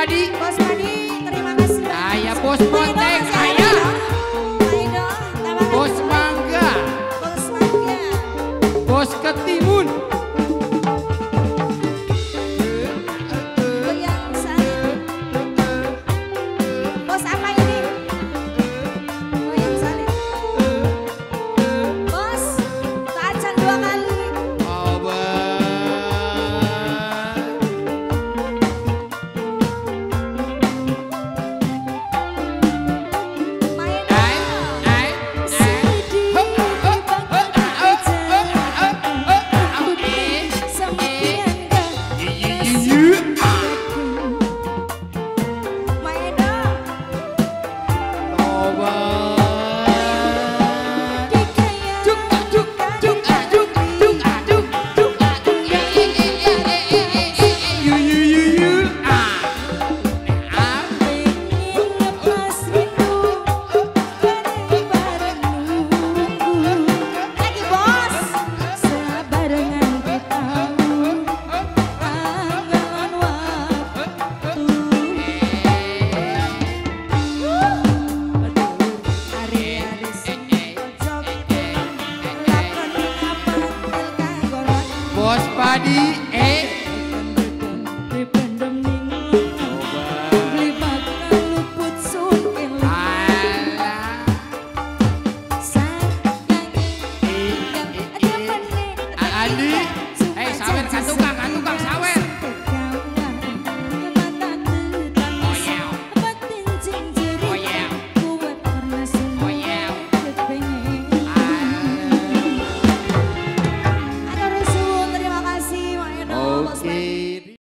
Padi Mas Padi